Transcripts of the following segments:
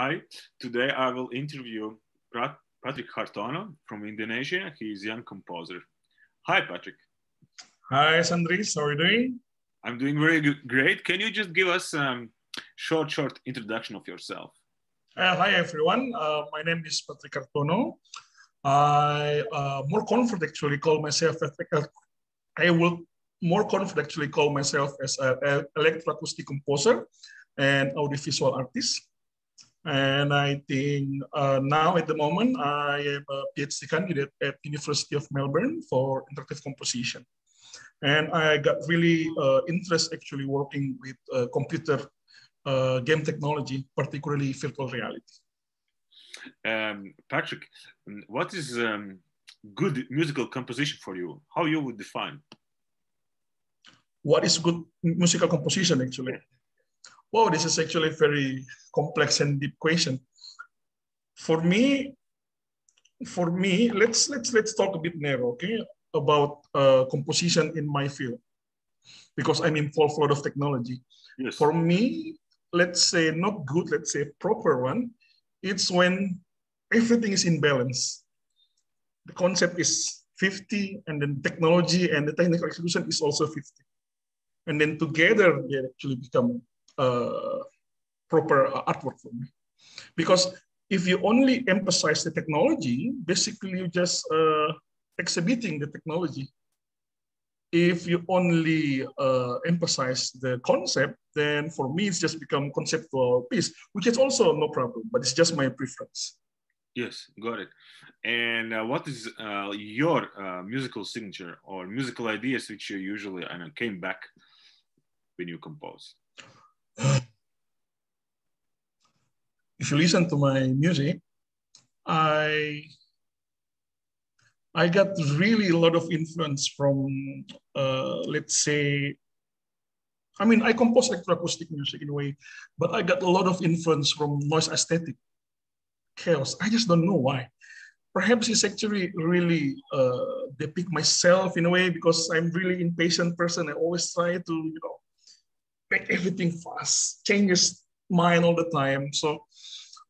Hi, today I will interview Patrick Hartono from Indonesia. He is a young composer. Hi, Patrick. Hi, Sandris. How are you doing? I'm doing very good, great. Can you just give us a um, short, short introduction of yourself? Uh, hi, everyone. Uh, my name is Patrick Hartono. I uh, more confident actually call myself. I will more confident actually call myself as an electroacoustic composer and audiovisual artist. And I think uh, now at the moment, I am a PhD candidate at University of Melbourne for interactive composition. And I got really uh, interest actually working with uh, computer uh, game technology, particularly virtual reality. Um, Patrick, what is um, good musical composition for you? How you would define? What is good musical composition actually? Well, this is actually a very complex and deep question. For me, for me, let's let's let's talk a bit narrow, okay, about uh, composition in my field, because I'm involved a lot of technology. Yes. For me, let's say not good, let's say proper one. It's when everything is in balance. The concept is 50, and then technology and the technical execution is also 50. And then together they actually become uh, proper artwork for me. Because if you only emphasize the technology, basically you just uh, exhibiting the technology. If you only uh, emphasize the concept, then for me it's just become conceptual piece, which is also no problem, but it's just my preference. Yes, got it. And uh, what is uh, your uh, musical signature or musical ideas which you usually I know, came back when you compose? If you listen to my music, I I got really a lot of influence from, uh, let's say, I mean, I compose electroacoustic music in a way, but I got a lot of influence from noise aesthetic, chaos. I just don't know why. Perhaps it's actually really uh, depict myself in a way because I'm really impatient person. I always try to, you know, make everything fast, changes mind all the time. So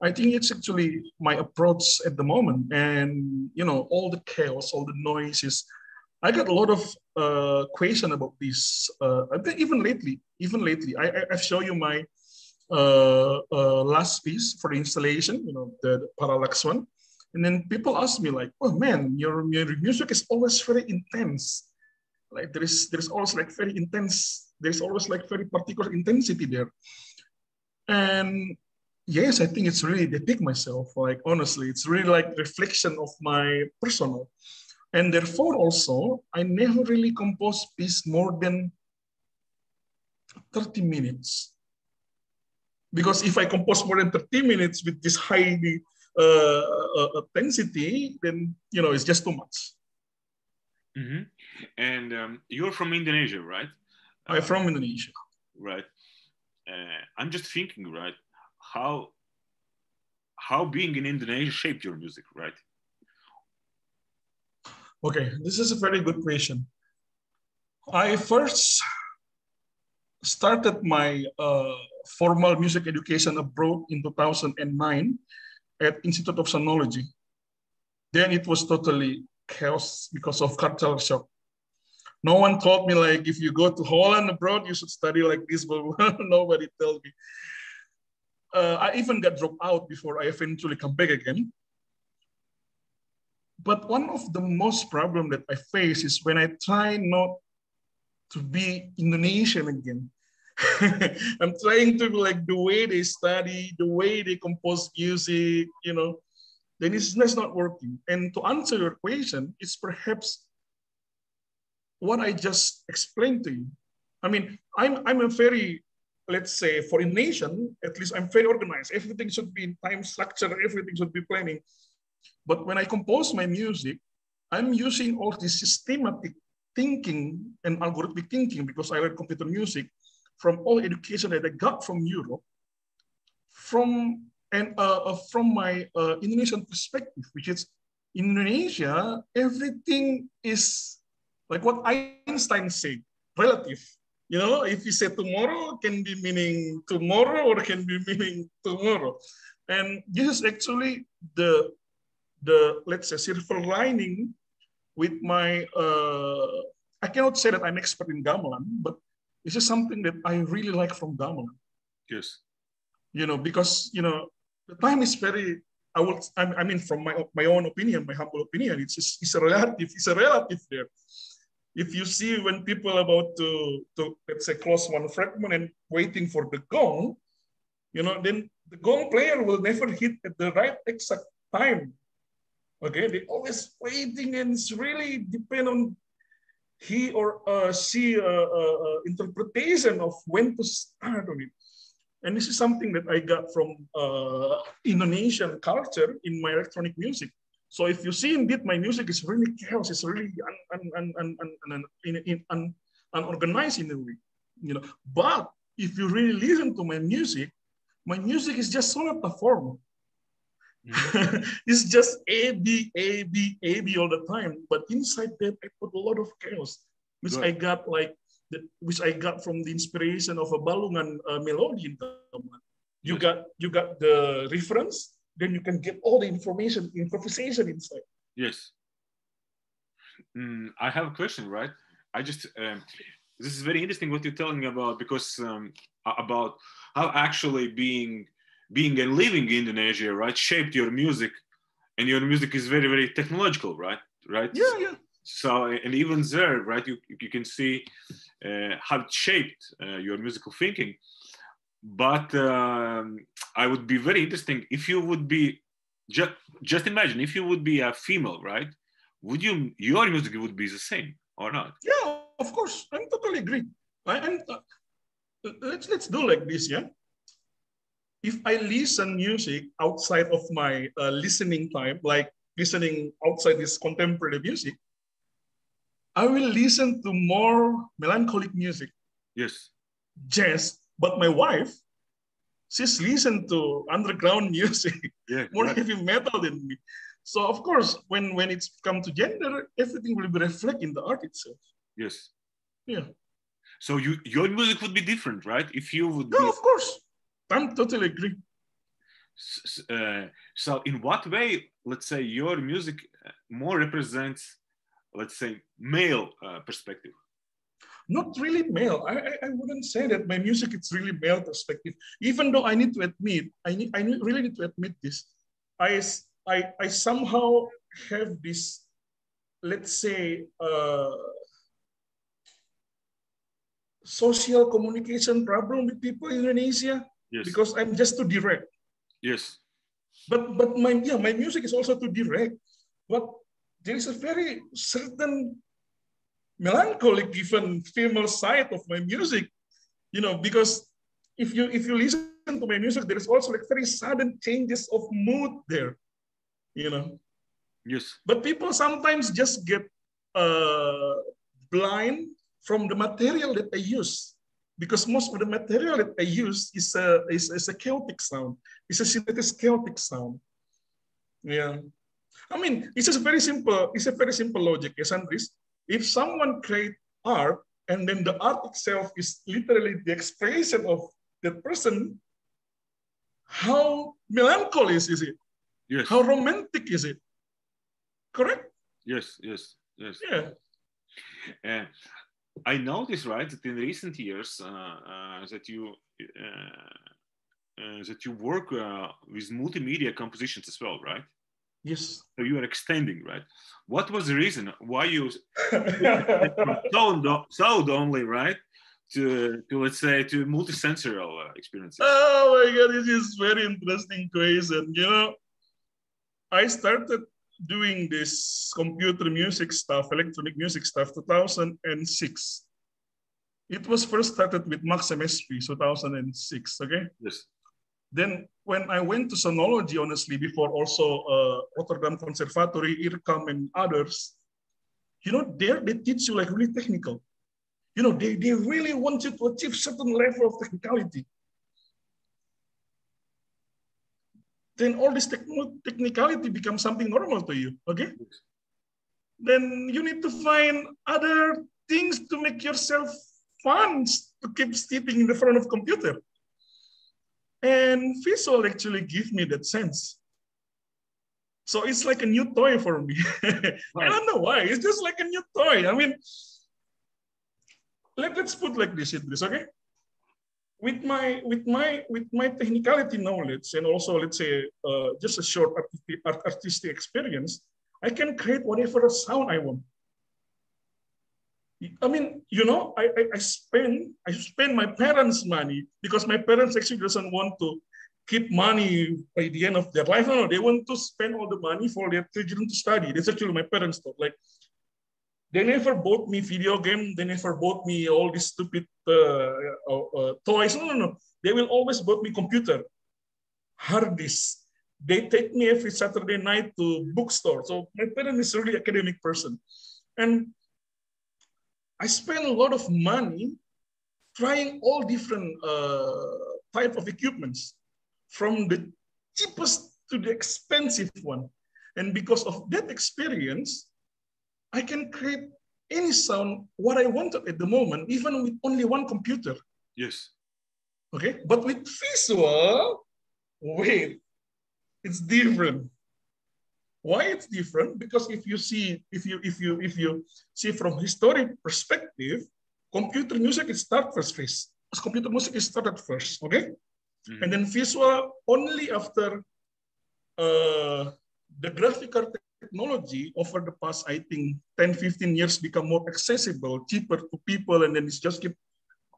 I think it's actually my approach at the moment. And, you know, all the chaos, all the noises, I got a lot of uh, question about this. Uh, even lately, even lately, I, I, have shown you my uh, uh, last piece for the installation, you know, the, the parallax one. And then people ask me like, oh man, your, your music is always very intense. Like there is, there is always like very intense there's always like very particular intensity there. And yes, I think it's really depict myself. Like honestly, it's really like reflection of my personal. And therefore also, I never really compose piece more than 30 minutes. Because if I compose more than 30 minutes with this high uh, uh, intensity, then you know it's just too much. Mm-hmm. And um, you're from Indonesia, right? I'm from Indonesia. Right. Uh, I'm just thinking, right, how how being in Indonesia shaped your music, right? Okay, this is a very good question. I first started my uh, formal music education abroad in 2009 at Institute of Sonology. Then it was totally chaos because of cultural shock no one told me like if you go to Holland abroad, you should study like this, but nobody told me. Uh, I even got dropped out before I eventually come back again. But one of the most problem that I face is when I try not to be Indonesian again. I'm trying to be like the way they study, the way they compose music, you know, then it's, it's not working. And to answer your question, it's perhaps what I just explained to you. I mean, I'm, I'm a very, let's say, for a nation, at least I'm very organized. Everything should be in time structure, everything should be planning. But when I compose my music, I'm using all this systematic thinking and algorithmic thinking because I learned computer music from all education that I got from Europe, from and uh, uh from my uh, Indonesian perspective, which is in Indonesia, everything is like what Einstein said, relative. You know, if you say tomorrow can be meaning tomorrow or can be meaning tomorrow. And this is actually the, the let's say, silver lining with my, uh, I cannot say that I'm expert in gamelan, but this is something that I really like from gamelan. Yes. You know, because, you know, the time is very, I will, I mean, from my, my own opinion, my humble opinion, it's, just, it's a relative, it's a relative there if you see when people about to, to let's say close one fragment and waiting for the gong, you know, then the gong player will never hit at the right exact time. Okay, they always waiting and it's really depend on he or uh, she uh, uh, uh, interpretation of when to start on it. And this is something that I got from uh, Indonesian culture in my electronic music. So if you see indeed my music is really chaos, it's really un, un, un, un, in, un, unorganized in a way, you know. But if you really listen to my music, my music is just sonata form. Mm-hmm. it's just A, B, A, B, A, B all the time. But inside that, I put a lot of chaos, which Good. I got like, the, which I got from the inspiration of a balungan uh, melody in You got you got the reference, then you can get all the information, improvisation inside. Yes. Mm, I have a question, right? I just um, this is very interesting what you're telling about because um, about how actually being being and living in Indonesia, right, shaped your music, and your music is very very technological, right? Right. Yeah, yeah. So and even there, right, you you can see uh, how it shaped uh, your musical thinking but um, I would be very interesting if you would be just just imagine if you would be a female, right? Would you your music would be the same or not? Yeah, of course. I totally agree. I, am uh, let's let's do like this, yeah. If I listen music outside of my uh, listening time, like listening outside this contemporary music, I will listen to more melancholic music. Yes. Jazz, but my wife, she's listened to underground music, yeah, more right. heavy metal than me. So of course, when when it's come to gender, everything will be reflected in the art itself. Yes. Yeah. So you your music would be different, right? If you would. No, be... of course. I'm totally agree. Uh, so in what way, let's say, your music uh, more represents, let's say, male uh, perspective? Not really male. I, I, I, wouldn't say that my music is really male perspective. Even though I need to admit, I need I really need to admit this. I I, I somehow have this, let's say, uh, social communication problem with people in Indonesia yes. because I'm just too direct. Yes. But but my yeah my music is also too direct. But there is a very certain melancholic even female side of my music you know because if you if you listen to my music there is also like very sudden changes of mood there you know. Yes. But people sometimes just get uh, blind from the material that i use because most of the material that i use is a is, is a Celtic sound. It's a synthetic Celtic sound. Yeah. I mean it's just very simple it's a very simple logic yes Sandris if someone create art and then the art itself is literally the expression of that person, how melancholic is it? Yes. How romantic is it? Correct? Yes, yes, yes. Yeah. Uh, I noticed, right, that in recent years uh, uh, that you uh, uh, that you work uh, with multimedia compositions as well, right? Yes. So you are extending, right? What was the reason why you sound, sound only, right? To, to let's say to multisensorial uh, experiences. Oh my god, this is very interesting question. You know, I started doing this computer music stuff, electronic music stuff, 2006. It was first started with Max MSP, 2006. Okay. Yes. Then when I went to sonology, honestly, before also uh, Rotterdam Conservatory, IRCAM, and others, you know, there they teach you like really technical. You know, they, they really want you to achieve certain level of technicality. Then all this technicality becomes something normal to you, okay? Then you need to find other things to make yourself fun to keep sitting in the front of computer And visual actually give me that sense. So it's like a new toy for me. Right. I don't know why. It's just like a new toy. I mean, let, let's put like this, Idris, okay? With my with my with my technicality knowledge and also let's say uh, just a short artistic experience, I can create whatever sound I want. I mean, you know, I, I, I spend I spend my parents' money because my parents actually doesn't want to keep money by the end of their life. No, no, they want to spend all the money for their children to study. That's actually my parents thought. Like, they never bought me video game. They never bought me all these stupid uh, uh, uh, toys. No, no, no. They will always bought me computer, hard disk. They take me every Saturday night to bookstore. So my parents is really academic person, and I spend a lot of money trying all different uh, type of equipments, from the cheapest to the expensive one. And because of that experience, I can create any sound what I wanted at the moment, even with only one computer. Yes. Okay, but with visual, wait, it's different. Why it's different? Because if you see, if you if you if you see from historic perspective, computer music is start first phase. Computer music is started first, okay? Mm-hmm. And then visual only after uh, the graphical technology over the past, I think, 10, 15 years become more accessible, cheaper to people, and then it's just keep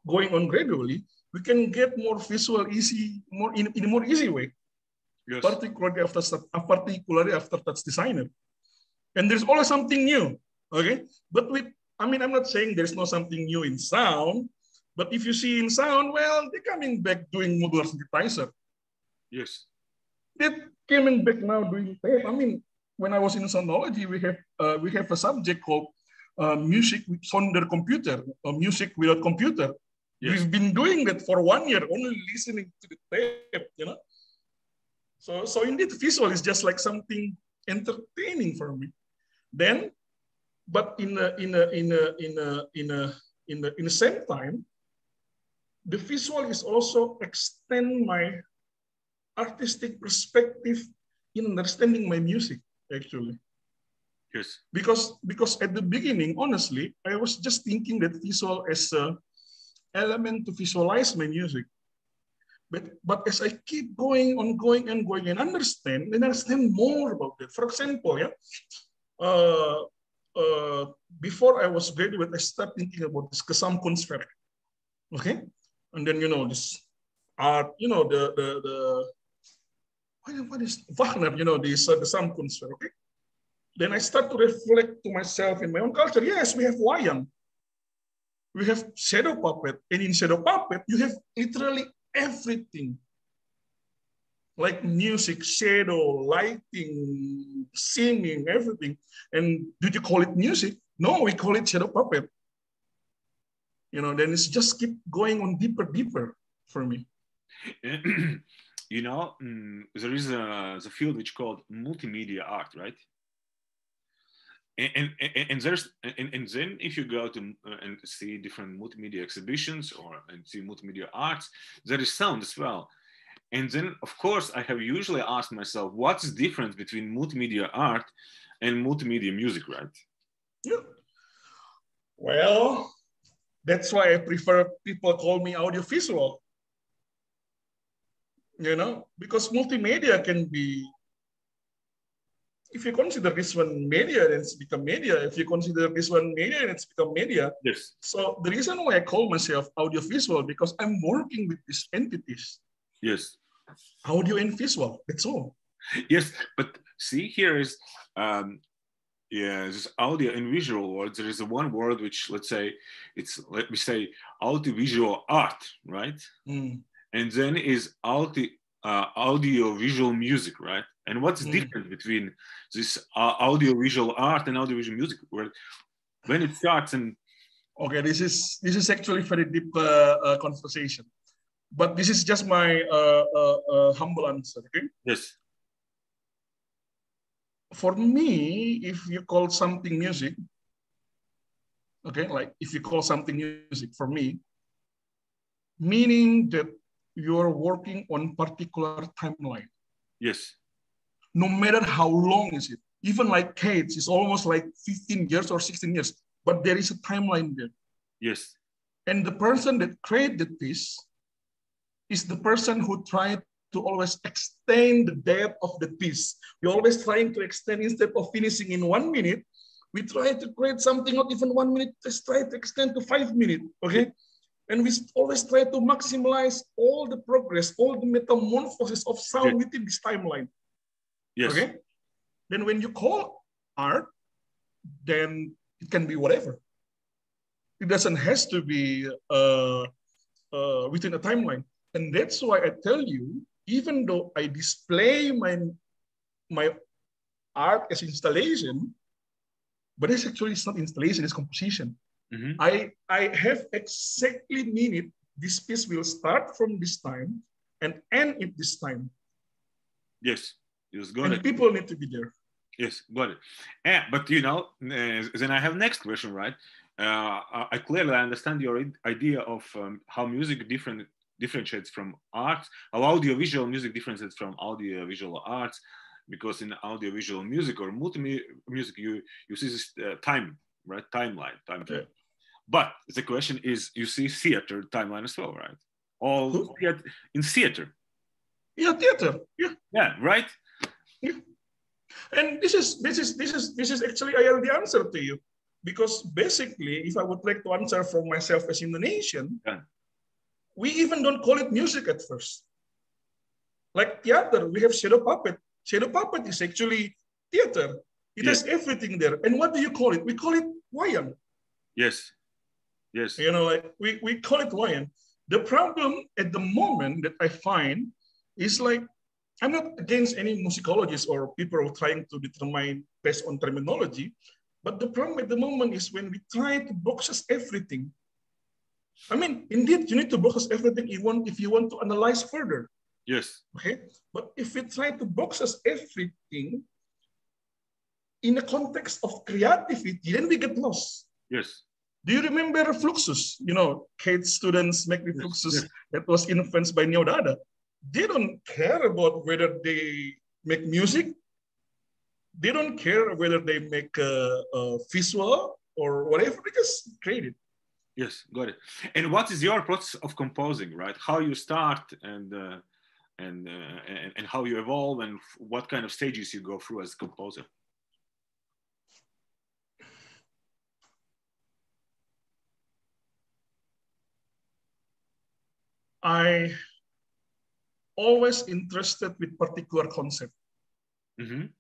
going on gradually, we can get more visual easy, more in, in a more easy way yes. particularly after particularly after TouchDesigner. And there's always something new. Okay, but with I mean I'm not saying there's no something new in sound, but if you see in sound, well, they're coming back doing modular synthesizer. Yes. They're coming back now doing tape. I mean, when I was in Sonology, we have uh, we have a subject called uh, music with sonder computer, or music without computer. Yes. We've been doing that for one year, only listening to the tape, you know. So, so indeed, visual is just like something entertaining for me. Then, but in a, in a, in a, in a, in a, in the in the same time, the visual is also extend my artistic perspective in understanding my music actually. Yes. Because because at the beginning, honestly, I was just thinking that visual as a element to visualize my music. But, but as I keep going on, going and going and understand, and understand more about it. For example, yeah, uh, uh, before I was graduate, I started thinking about this Gesamtkunstwerk. Okay, and then you know this art, you know the the the what is Wagner, you know this uh, Gesamtkunstwerk. Okay, then I start to reflect to myself in my own culture. Yes, we have wayang, we have shadow puppet, and in shadow puppet you have literally everything like music, shadow, lighting, singing, everything. And did you call it music? No, we call it shadow puppet. You know, then it's just keep going on deeper, deeper for me. you know, mm, there is a the field which called multimedia art, right? And, and, and there's and, and then if you go to uh, and see different multimedia exhibitions or and see multimedia arts, there is sound as well. And then of course I have usually asked myself, what's the difference between multimedia art and multimedia music, right? Yeah. Well, that's why I prefer people call me audiovisual. You know, because multimedia can be if you consider this one media, then it's become media. If you consider this one media, then it's become media. Yes. So the reason why I call myself audiovisual because I'm working with these entities. Yes. Audio and visual. That's all. Yes, but see here is um, yeah, this audio and visual words. There is a one word which let's say it's let me say audiovisual art, right? Mm. And then is audio uh, audio visual music, right? And what's the mm. difference between this uh, audio visual art and audiovisual music? Where when it starts and okay, this is this is actually very deep uh, uh conversation, but this is just my uh, uh, humble answer. Okay. Yes. For me, if you call something music, okay, like if you call something music for me, meaning that you're working on particular timeline. Yes. No matter how long is it. Even like Cage's, it's almost like 15 years or 16 years, but there is a timeline there. Yes. And the person that created this is the person who tried to always extend the depth of the piece. We're always trying to extend instead of finishing in one minute, we try to create something not even one minute, just try to extend to five minutes, okay? And we always try to maximize all the progress, all the metamorphosis of sound within this timeline. Yes. Okay. Then when you call art, then it can be whatever. It doesn't has to be uh, uh, within a timeline. And that's why I tell you, even though I display my, my art as installation, but it's actually it's not installation, it's composition. Mm-hmm. I, I have exactly mean it. This piece will start from this time and end at this time. Yes, yes, got and it. people need to be there. Yes, got it. Yeah, but you know, uh, then I have next question, right? Uh, I clearly understand your idea of um, how music different differentiates from art, how audiovisual music differentiates from audiovisual arts, because in audiovisual music or multi music, you you see this uh, time, right? Timeline, time. Yeah. But the question is, you see theater timeline as well, right? All theater, in theater. Yeah, theater. Yeah. Yeah, right. Yeah. And this is this is this is this is actually I have the answer to you, because basically, if I would like to answer for myself as Indonesian, yeah. we even don't call it music at first. Like theater, we have shadow puppet. Shadow puppet is actually theater. It yes. has everything there. And what do you call it? We call it wayang. Yes. Yes. You know, like we, we call it wayang. The problem at the moment that I find is like, I'm not against any musicologists or people are trying to determine based on terminology, but the problem at the moment is when we try to box us everything. I mean, indeed, you need to box us everything you want if you want to analyze further. Yes. Okay. But if we try to box us everything in the context of creativity, then we get lost. Yes. Do you remember Fluxus? You know, Cage students make the Fluxus yes. that was influenced by Neo Dada. They don't care about whether they make music. They don't care whether they make a, a visual or whatever. They just create it. Yes, got it. And what is your process of composing, right? How you start and uh, and, uh, and and how you evolve and what kind of stages you go through as a composer. I always interested with particular concept. Mm-hmm.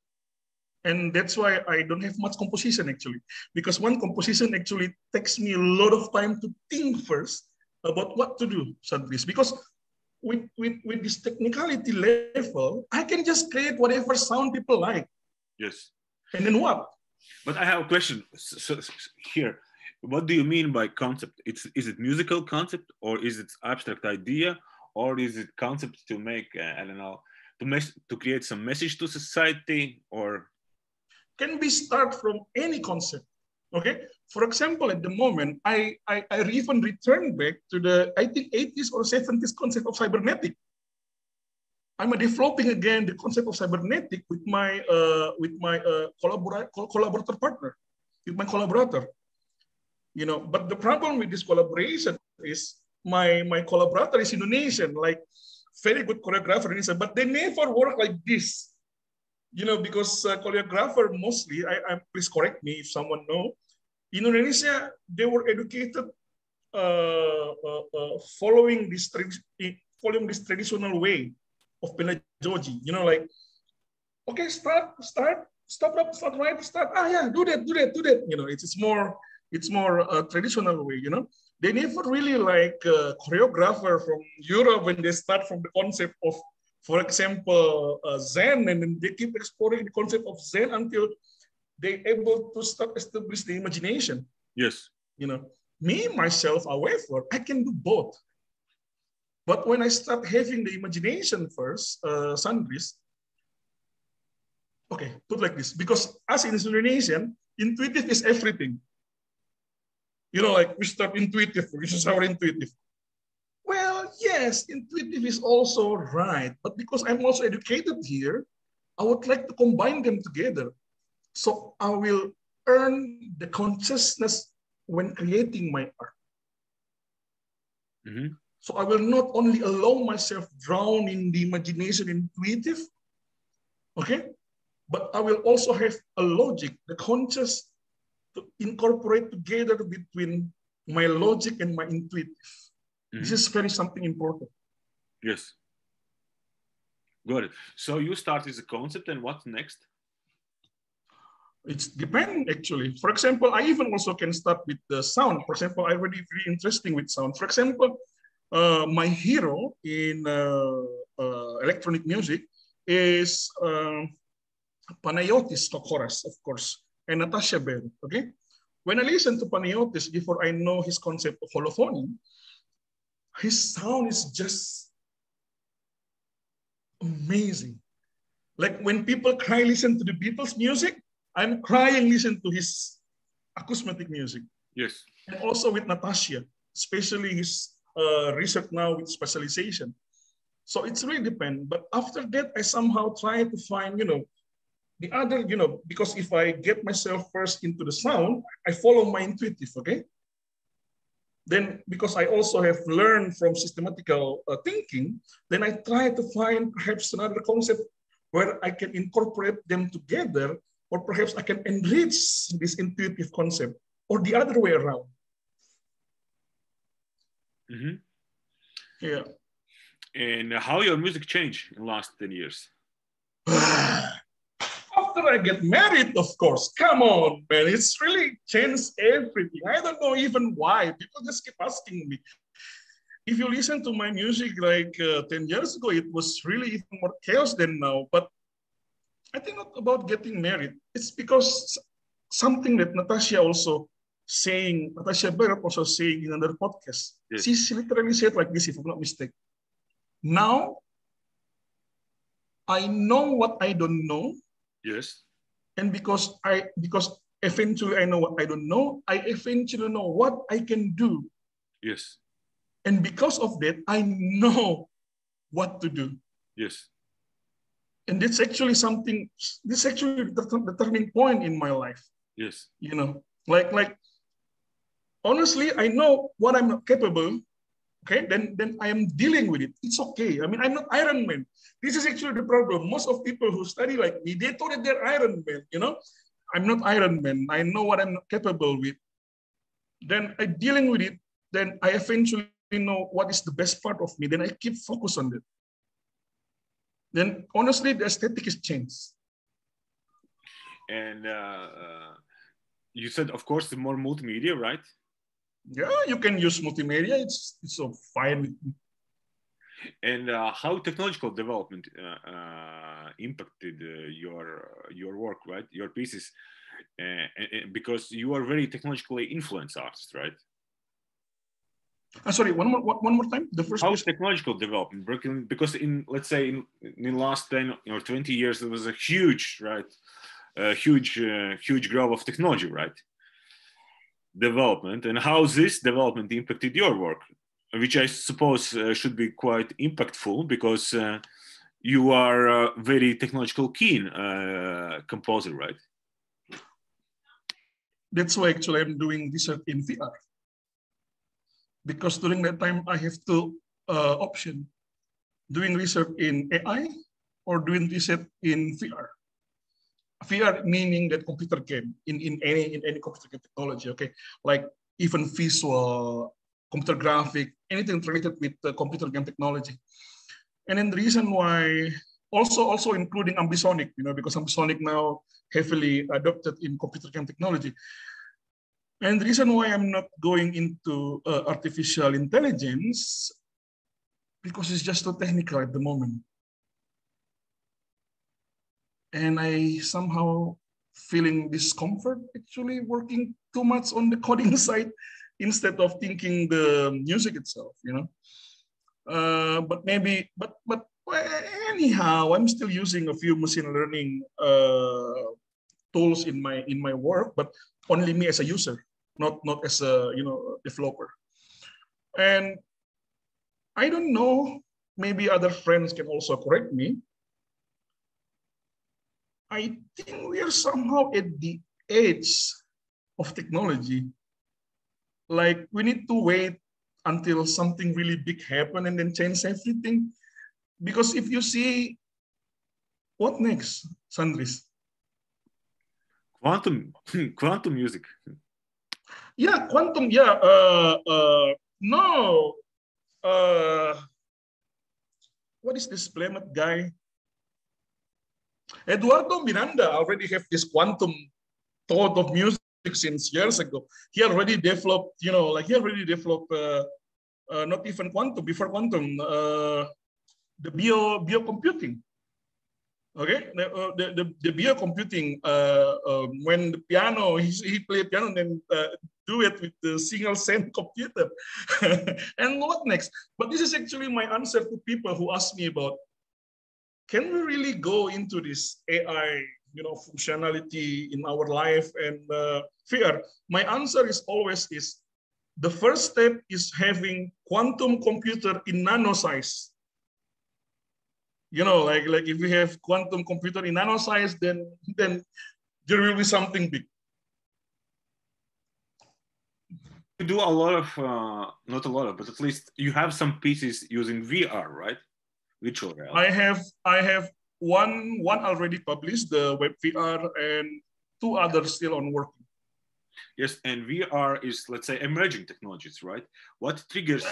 And that's why I don't have much composition actually, because one composition actually takes me a lot of time to think first about what to do, Sandris. Because with, with, with this technicality level, I can just create whatever sound people like. Yes. And then what? But I have a question so, so here what do you mean by concept? It's is it musical concept or is it abstract idea or is it concept to make uh, I don't know to mes- to create some message to society or can we start from any concept. Okay, for example, at the moment, I, I, I even return back to the I think 80s or 70s concept of cybernetic. I'm developing again the concept of cybernetic with my uh, with my uh, collaborator collaborator partner, with my collaborator you know but the problem with this collaboration is my my collaborator is indonesian like very good choreographer but they never work like this. You know because uh, choreographer mostly I, I please correct me if someone know in indonesia they were educated uh, uh, uh following this following this traditional way of pedagogy. You know like okay start start stop up start right start ah yeah do that do that do that. You know it's, it's more it's more a traditional way, you know. They never really like a choreographer from Europe when they start from the concept of, for example, uh, Zen, and then they keep exploring the concept of Zen until they able to start establish the imagination. Yes. You know, me myself, however, I can do both. But when I start having the imagination first, uh, Sandris, okay, put like this, because as in Indonesian, intuitive is everything you know, like we start intuitive. which is our intuitive. Well, yes, intuitive is also right. But because I'm also educated here, I would like to combine them together. So I will earn the consciousness when creating my art. Mm-hmm. So I will not only allow myself drown in the imagination intuitive, okay, but I will also have a logic, the conscious to incorporate together between my logic and my intuitive. Mm-hmm. This is very something important. Yes. Got it. So you start with the concept and what next? It's depend actually. For example, I even also can start with the sound. For example, I already very interesting with sound. For example, uh, my hero in uh, uh, electronic music is uh, Panayotis Kokoras, of course, and Natasha Barrett. Okay, when I listen to Panayotis before I know his concept of holophony, his sound is just amazing. Like when people cry, listen to the Beatles music, I'm crying, listen to his acoustic music. Yes. And also with Natasha, especially his uh, research now with spatialization. So it's really depend. But after that, I somehow try to find, you know, the other, you know, because if I get myself first into the sound, I follow my intuitive, okay? Then because I also have learned from systematical uh, thinking, then I try to find perhaps another concept where I can incorporate them together, or perhaps I can enrich this intuitive concept, or the other way around. Mm-hmm. Yeah. And how your music changed in the last 10 years? I get married, of course. Come on, man. It's really changed everything. I don't know even why. People just keep asking me. If you listen to my music like uh, 10 years ago, it was really even more chaos than now. But I think not about getting married. It's because something that Natasha also saying, Natasha Barrett also saying in another podcast. Yes. She, she literally said like this, if I'm not mistaken. Now, I know what I don't know. Yes. And because I because eventually I know what I don't know, I eventually know what I can do. Yes. And because of that, I know what to do. Yes. And it's actually something, this actually the, the turning point in my life. Yes. You know, like like honestly, I know what I'm not capable. Okay, then then I am dealing with it. It's okay. I mean, I'm not Iron Man. This is actually the problem. Most of people who study like me, they thought that they're Iron Man. You know, I'm not Iron Man. I know what I'm capable with. Then I dealing with it. Then I eventually know what is the best part of me. Then I keep focus on it. Then honestly, the aesthetic is changed. And uh, uh, you said, of course, the more multimedia, right? Yeah, you can use multimedia. It's it's so fine. And uh, how technological development uh, uh, impacted uh, your your work, right? Your pieces, uh, because you are very technologically influenced artist, right? Uh, sorry, one more one more time. The first. How is technological development? Because in let's say in, in the last ten or twenty years, there was a huge right, a huge huge growth of technology, right? Development and how this development impacted your work, which I suppose uh, should be quite impactful because uh, you are a very technological keen uh, composer, right? That's why actually I'm doing research in VR. Because during that time I have two uh, option, doing research in AI or doing research in VR. VR meaning that computer game in, in any in any computer game technology, okay? Like even visual, computer graphic, anything related with the computer game technology. And then the reason why also also including ambisonic, you know, because ambisonic now heavily adopted in computer game technology. And the reason why I'm not going into uh, artificial intelligence because it's just too technical at the moment and I somehow feeling discomfort actually working too much on the coding side instead of thinking the music itself, you know. Uh, but maybe, but but anyhow, I'm still using a few machine learning uh, tools in my in my work, but only me as a user, not not as a you know developer. And I don't know, maybe other friends can also correct me. I think we are somehow at the edge of technology. Like we need to wait until something really big happen and then change everything. Because if you see, what next, Sandris? Quantum, quantum music. Yeah, quantum. Yeah. Uh, uh, no. Uh, what is this Plymouth guy? Eduardo Miranda already have this quantum thought of music since years ago. He already developed, you know, like he already developed uh, uh, not even quantum before quantum, uh, the bio biocomputing. Okay, the uh, the, the, the biocomputing uh, um, when the piano he, he played piano and then uh, do it with the single cell computer. and what next? But this is actually my answer to people who ask me about can we really go into this AI, you know, functionality in our life and uh, fear? My answer is always is the first step is having quantum computer in nano size. You know, like, like if we have quantum computer in nano size, then, then there will be something big. You do a lot of, uh, not a lot of, but at least you have some pieces using VR, right? I have, I have one, one already published, the web VR, and two others still on working. Yes, and VR is, let's say, emerging technologies, right? What triggers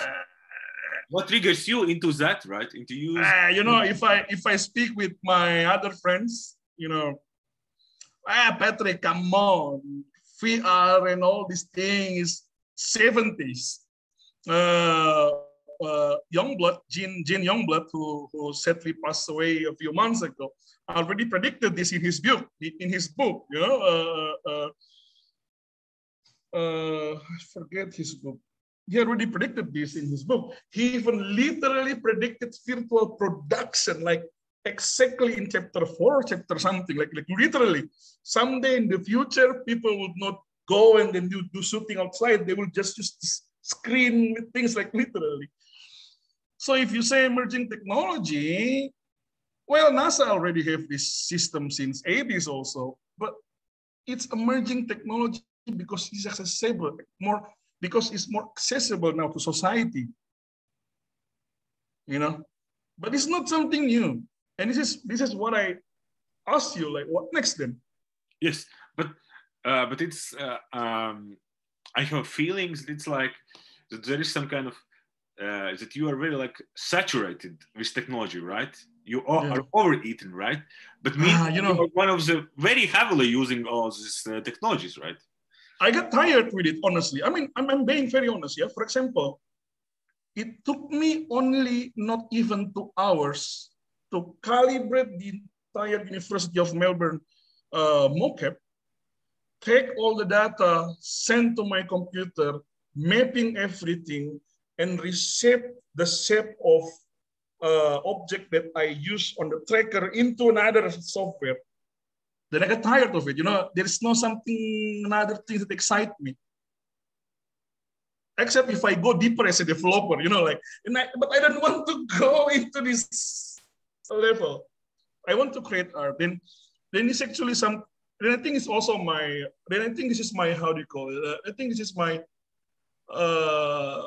what triggers you into that, right? Into you? Uh, you know, if I if I speak with my other friends, you know, ah, Patrick, come on, VR and all these things, seventies. Uh, uh, Youngblood, Gene, Gene Youngblood, who, who sadly passed away a few months ago, already predicted this in his book. In his book, you know, uh, uh, uh, I forget his book. He already predicted this in his book. He even literally predicted virtual production, like exactly in chapter four, chapter something, like, like literally. Someday in the future, people would not go and then do, do shooting outside. They will just use screen with things like literally. So if you say emerging technology, well, NASA already have this system since 80s also, but it's emerging technology because it's accessible more because it's more accessible now to society. You know, but it's not something new. And this is this is what I ask you, like, what next then? Yes, but uh, but it's uh, um, I have feelings. It's like there is some kind of uh, that you are really like saturated with technology, right? You are, yeah. are overeaten, right? But me, ah, you know, one of the very heavily using all these uh, technologies, right? I got tired with it, honestly. I mean, I'm, I'm being very honest. Yeah. For example, it took me only not even two hours to calibrate the entire University of Melbourne uh, mocap, take all the data, send to my computer, mapping everything, and reshape the shape of uh, object that I use on the tracker into another software then I get tired of it. You know, there's no something, another thing that excite me. Except if I go deeper as a developer, you know, like, and I, but I don't want to go into this level. I want to create art. Then, then it's actually some. Then I think it's also my. Then I think this is my how do you call it? Uh, I think this is my uh,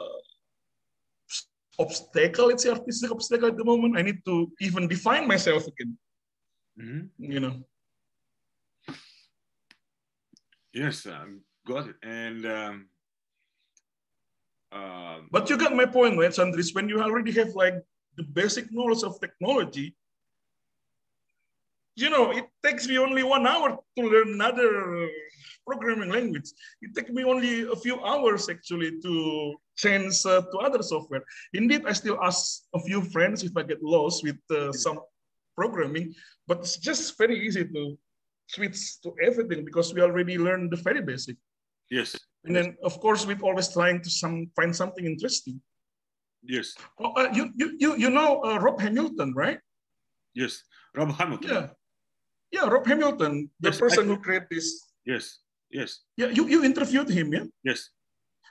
obstacle. It's an artistic obstacle at the moment. I need to even define myself again. Mm-hmm. You know. Yes, um, got it. And um, uh, but you got my point, right, Sandris? When you already have like the basic knowledge of technology, you know, it takes me only one hour to learn another programming language. It takes me only a few hours actually to change uh, to other software. Indeed, I still ask a few friends if I get lost with uh, some programming, but it's just very easy to switch to everything because we already learned the very basic. Yes. And then, of course, we're always trying to some find something interesting. Yes. Oh, uh, you, you, you, you know uh, Rob Hamilton, right? Yes, Rob Hamilton. Yeah. Yeah, Rob Hamilton, the yes, person who created this. Yes, yes. Yeah, you, you interviewed him, yeah? Yes.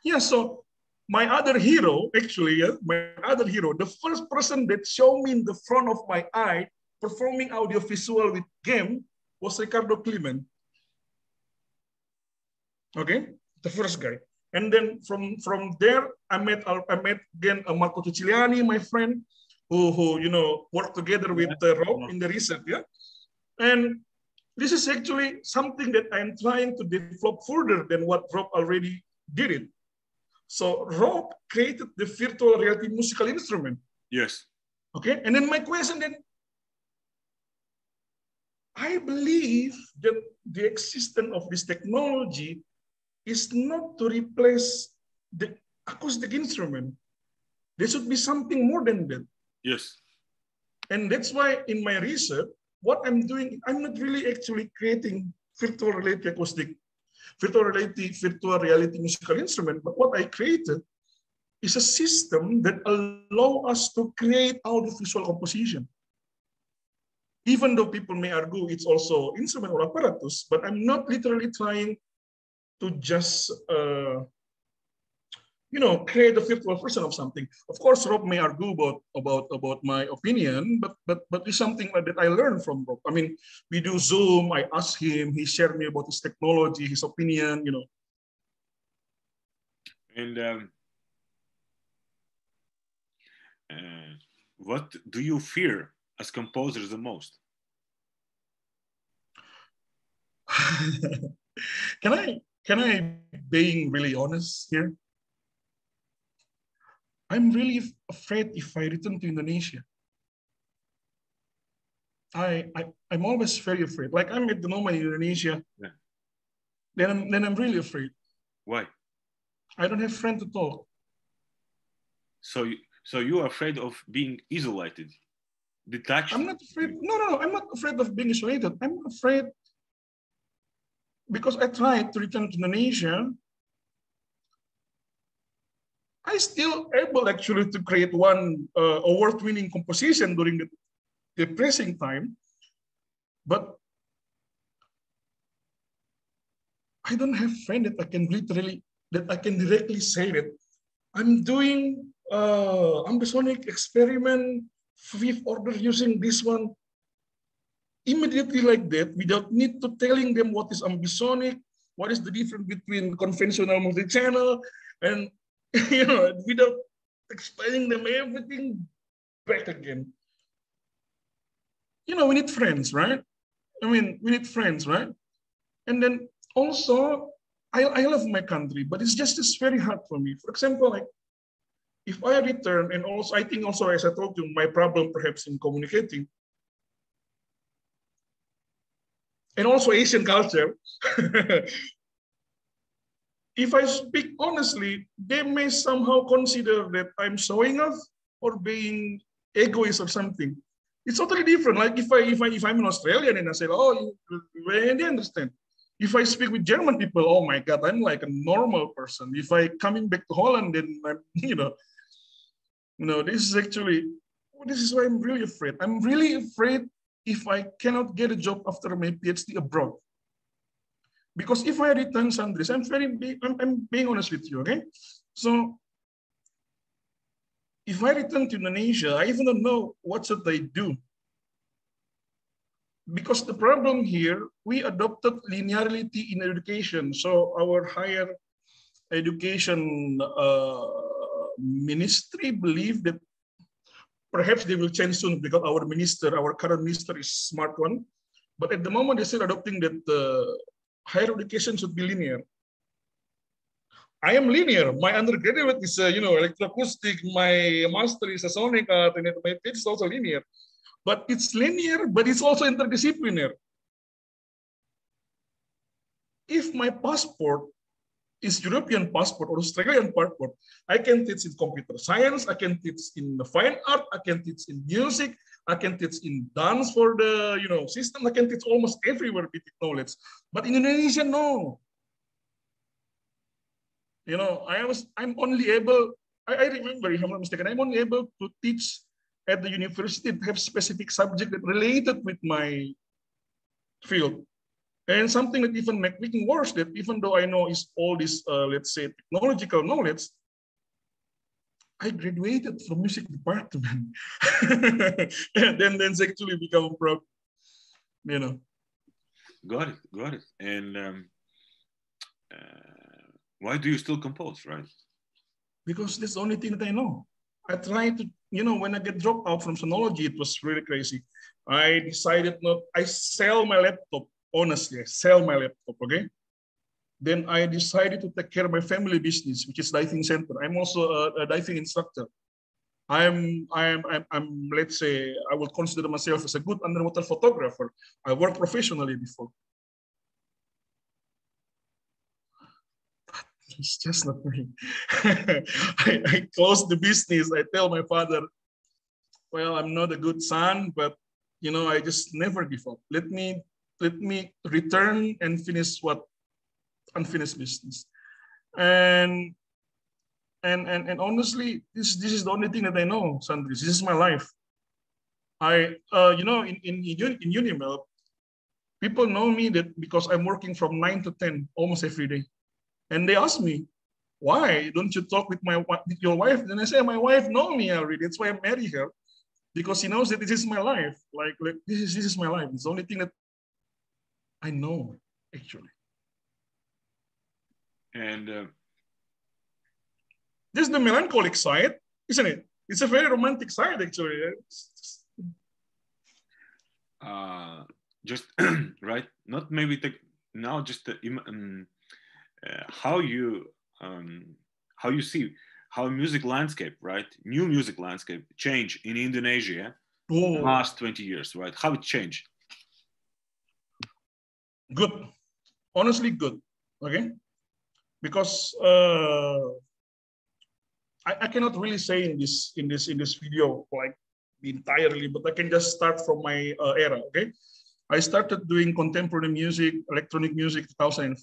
Yeah, so my other hero, actually, yeah, my other hero, the first person that showed me in the front of my eye performing audiovisual with game was Ricardo Climent. Okay, the first guy. And then from from there, I met I met again uh, Marco Tuciliani, my friend, who who you know worked together with uh, Rob in the research. Yeah, and this is actually something that I'm trying to develop further than what Rob already did it. So Rob created the virtual reality musical instrument. Yes. Okay, and then my question then, I believe that the existence of this technology is not to replace the acoustic instrument. There should be something more than that. Yes. And that's why in my research, what I'm doing, I'm not really actually creating virtual reality acoustic, virtual reality, virtual reality musical instrument, but what I created is a system that allow us to create audiovisual composition. Even though people may argue it's also instrument or apparatus, but I'm not literally trying to just uh, you know create a virtual version of something. Of course, Rob may argue about about about my opinion, but but but it's something that I learned from Rob. I mean, we do Zoom. I ask him. He shared me about his technology, his opinion. You know. And um, uh, what do you fear as composers the most? can I can I being really honest here? I'm really afraid if I return to Indonesia. I, I I'm always very afraid. Like I'm at the moment in Indonesia. Yeah. Then I'm then I'm really afraid. Why? I don't have friends to talk. So you, so you are afraid of being isolated, detached. I'm not afraid. No, no, no. I'm not afraid of being isolated. I'm afraid because I tried to return to Indonesia, I still able actually to create one uh, award-winning composition during the depressing time, but I don't have friend that I can literally that I can directly say that I'm doing uh, ambisonic experiment fifth order using this one immediately like that without need to telling them what is ambisonic, what is the difference between conventional multi-channel, and you know, without explaining them everything back again. You know, we need friends, right? I mean, we need friends, right? And then also, I, I love my country, but it's just it's very hard for me. For example, like if I return, and also I think also as I told you, my problem perhaps in communicating, and also Asian culture, if I speak honestly, they may somehow consider that I'm showing off or being egoist or something. It's totally different. Like if I if I if I'm an Australian and I say, oh, they understand. If I speak with German people, oh my God, I'm like a normal person. If I coming back to Holland, then I'm, you know, you know, this is actually this is why I'm really afraid. I'm really afraid if I cannot get a job after my PhD abroad. Because if I return Sandris, I'm very I'm, I'm being honest with you, okay? So if I return to Indonesia, I even don't know what should I do. Because the problem here, we adopted linearity in education. So our higher education uh, ministry believe that Perhaps they will change soon because our minister, our current minister is smart one. But at the moment, they're still adopting that uh, higher education should be linear. I am linear. My undergraduate is, uh, you know, electroacoustic. My master is a sonic art, and my PhD is also linear. But it's linear, but it's also interdisciplinary. If my passport is European passport or Australian passport. I can teach in computer science, I can teach in fine art, I can teach in music, I can teach in dance for the you know system, I can teach almost everywhere knowledge. But in Indonesia, no. You know, I was I'm only able, I, I remember, if I'm not mistaken, I'm only able to teach at the university to have specific subject that related with my field. And something that even make making worse that even though I know is all this, uh, let's say, technological knowledge, I graduated from music department. and then then actually become a problem. You know. Got it, got it. And um, uh, why do you still compose, right? Because that's the only thing that I know. I try to, you know, when I get dropped out from sonology, it was really crazy. I decided not, I sell my laptop, honestly, I sell my laptop, okay? Then I decided to take care of my family business, which is diving center. I'm also a, a diving instructor. I'm, I'm, I'm, I'm, let's say, I will consider myself as a good underwater photographer. I worked professionally before. But it's just not me. I, I close the business. I tell my father, well, I'm not a good son, but you know, I just never give up. Let me, let me return and finish what unfinished business. And and and and honestly, this this is the only thing that I know, Sandris. This is my life. I uh, you know in in in Unimel, people know me that because I'm working from nine to ten almost every day, and they ask me, why don't you talk with my with your wife? And I say my wife know me already. That's why I marry her, because she knows that this is my life. Like like this is this is my life. It's the only thing that I know actually. And uh, this is the melancholic side, isn't it? It's a very romantic side, actually. Uh, just right, not maybe the, now. Just the, um, uh, how you um, how you see how music landscape, right? New music landscape change in Indonesia oh. last twenty years, right? How it changed? Good, honestly, good. Okay, because uh, I, I cannot really say in this in this in this video like entirely, but I can just start from my uh, era. Okay, I started doing contemporary music, electronic music, 2005.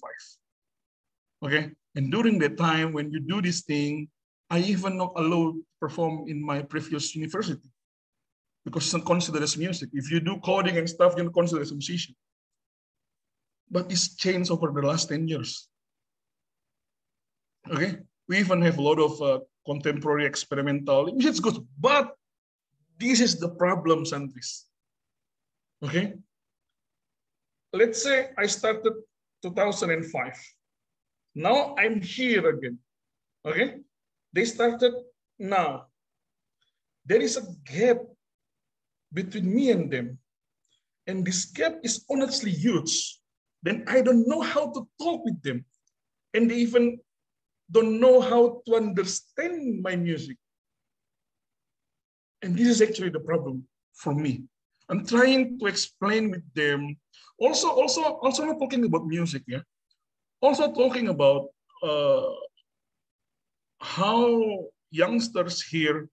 Okay, and during that time, when you do this thing, I even not allowed to perform in my previous university because it's not considered as music. If you do coding and stuff, you're considered as musician. But it's changed over the last 10 years. Okay, we even have a lot of uh, contemporary experimental, which is good, but this is the problem, Sandris. Okay, let's say I started 2005. Now I'm here again. Okay, they started now. There is a gap between me and them. And this gap is honestly huge. Then I don't know how to talk with them. And they even don't know how to understand my music. And this is actually the problem for me. I'm trying to explain with them. Also, also, also not talking about music, yeah. Also talking about uh, how youngsters here,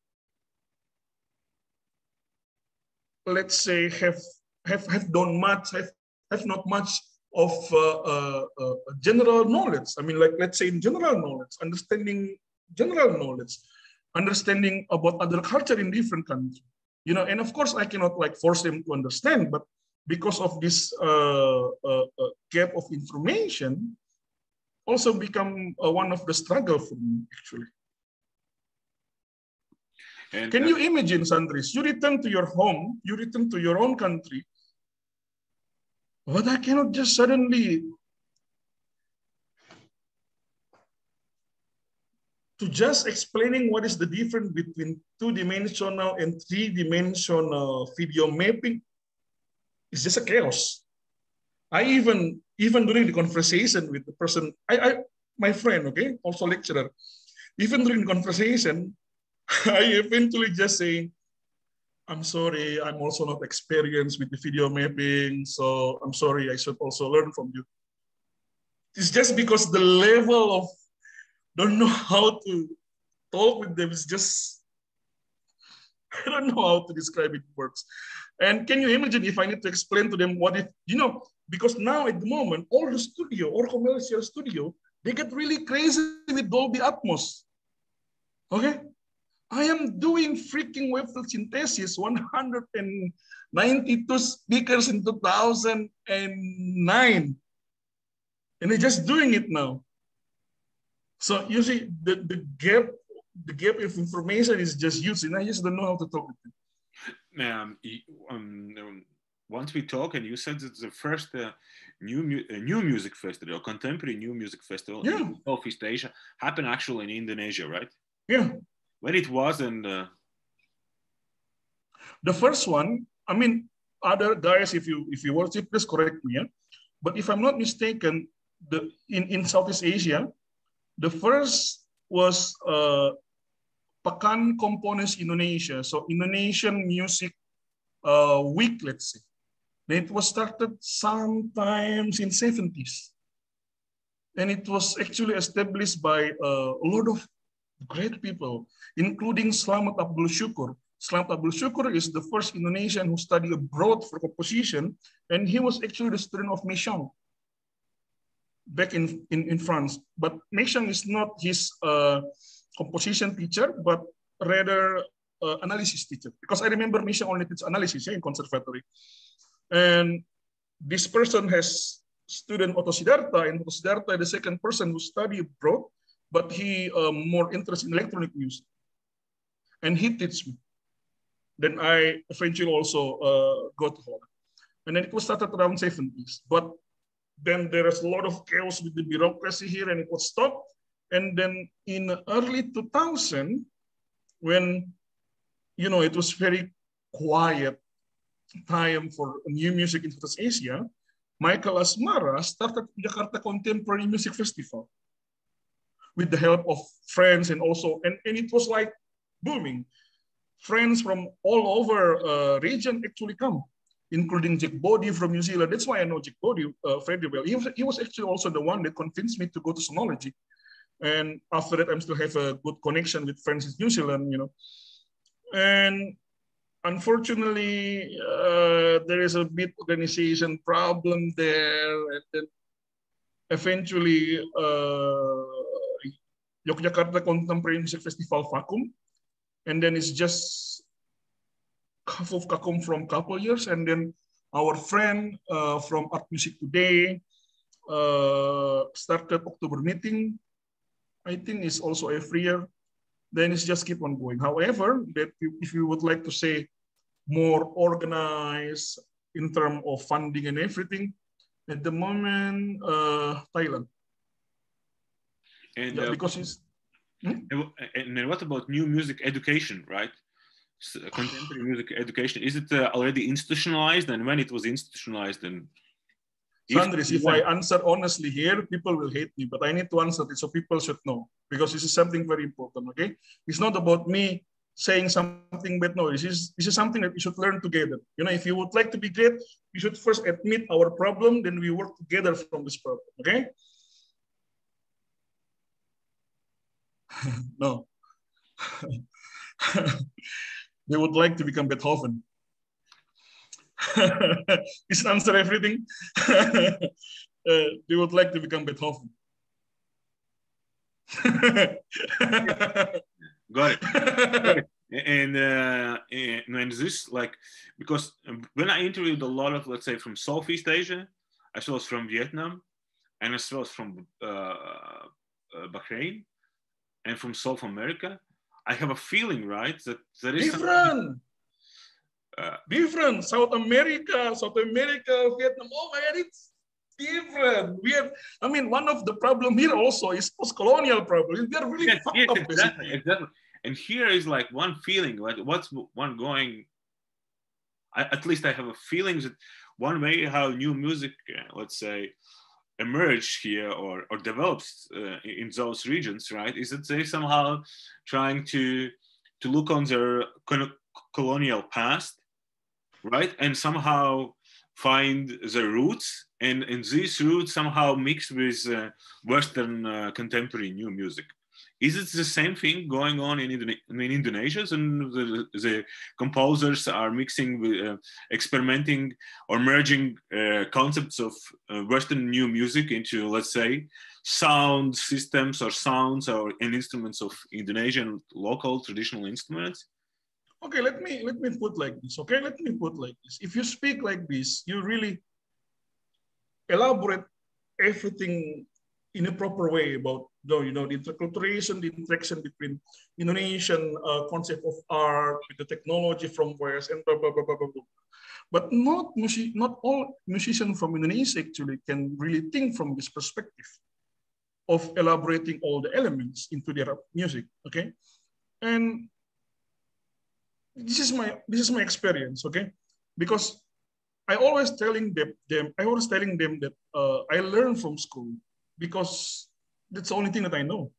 let's say, have have have done much, have have not much of uh, uh, uh, general knowledge. I mean, like, let's say in general knowledge, understanding general knowledge, understanding about other culture in different countries. You know, and of course, I cannot like force them to understand, but because of this uh, uh, uh, gap of information, also become one of the struggle for me, actually. And, Can you imagine, Sandris? You return to your home, you return to your own country, Oh, but I cannot just suddenly to just explaining what is the difference between two-dimensional and three-dimensional video mapping is just a chaos. I even even during the conversation with the person, I, I my friend, okay, also lecturer, even during the conversation, I eventually just say, I'm sorry, I'm also not experienced with the video mapping, so I'm sorry, I should also learn from you. It's just because the level of don't know how to talk with them is just, I don't know how to describe it works. And can you imagine if I need to explain to them what if, you know, because now at the moment, all the studio or commercial studio, they get really crazy with Dolby Atmos. Okay? I am doing freaking wave field synthesis 192 speakers in 2009. And they're just doing it now. So you see the, the gap the gap of information is just huge, and I just don't know how to talk with them. Um, um, once we talk, and you said it's the first uh, new mu- uh, new music festival, contemporary new music festival yeah. in Southeast Asia, happened actually in Indonesia, right? Yeah. When it was, and uh... the first one, I mean, other guys, if you if you to, please correct me. Yeah? But if I'm not mistaken, the in in Southeast Asia, the first was uh, Pekan Komponis Indonesia, so Indonesian Music uh, Week, let's say. It was started sometimes in 70s. And it was actually established by uh, a lot of great people, including Slamet Abdul Syukur. Slamet Abdul Syukur is the first Indonesian who studied abroad for composition, and he was actually the student of Messiaen back in, in, in France. But Messiaen is not his uh, composition teacher, but rather uh, analysis teacher. Because I remember Messiaen only teaches analysis yeah, in conservatory. And this person has student Otto Sidharta, and Otto Sidharta the second person who studied abroad, but he um, more interested in electronic music. And he teach me. Then I eventually also uh, got Holland. And then it was started around 70s. But then there is a lot of chaos with the bureaucracy here and it was stopped. And then in early 2000, when, you know, it was very quiet time for new music in Southeast Asia, Michael Asmara started Jakarta Contemporary Music Festival with the help of friends and also, and, and it was like booming. Friends from all over uh, region actually come, including Jack Body from New Zealand. That's why I know Jack Body uh, very well. He was, he was actually also the one that convinced me to go to sonology. And after that, I'm still have a good connection with friends in New Zealand, you know. And unfortunately, uh, there is a bit organization problem there. And then eventually, uh, Yogyakarta Contemporary Music Festival vacuum. And then it's just half of Kakum from couple years. And then our friend uh, from Art Music Today uh, started October meeting. I think it's also every year. Then it's just keep on going. However, that if you would like to say more organized in terms of funding and everything. At the moment, uh, Thailand. And yeah, uh, because it's. Hmm? And then what about new music education, right? So contemporary music education is it uh, already institutionalized? And when it was institutionalized, and Sandris, if, if I answer honestly here, people will hate me, but I need to answer it so people should know because this is something very important. Okay, it's not about me saying something but no this is this is something that we should learn together you know if you would like to be great we should first admit our problem then we work together from this problem okay no. They would like to become beethoven. Is answer everything? Uh, they would like to become beethoven. Got it, and uh, and this like because when I interviewed a lot of let's say from Southeast Asia, as well as from Vietnam, and as well as from uh, uh, Bahrain, and from South America, I have a feeling right that there is different. Uh, different South America, South America, Vietnam. Oh God, it's different. We have, I mean, one of the problem here also is post-colonial problem. They're really yes, fucked yes, up, exactly, exactly. And here is like one feeling, like what's one going. I, at least I have a feeling that one way how new music, uh, let's say, emerged here or, or develops uh, in those regions, right, is that they somehow trying to to look on their colonial past, right, and somehow find the roots and, and these roots somehow mixed with uh, Western uh, contemporary new music. Is it the same thing going on in, in Indonesia? And the, the, composers are mixing, with, uh, experimenting, or merging uh, concepts of uh, Western new music into, let's say, sound systems or sounds or and instruments of Indonesian local traditional instruments? Okay, let me let me put like this. Okay, let me put like this. If you speak like this, you really elaborate everything in a proper way about though you know the interculturation, the interaction between Indonesian uh, concept of art with the technology from West and blah blah blah blah blah. blah. But not music, not all musicians from Indonesia actually can really think from this perspective of elaborating all the elements into their music. Okay, and this is my this is my experience. Okay, because I always telling them, them I always telling them that uh, I learn from school because that's the only thing that I know.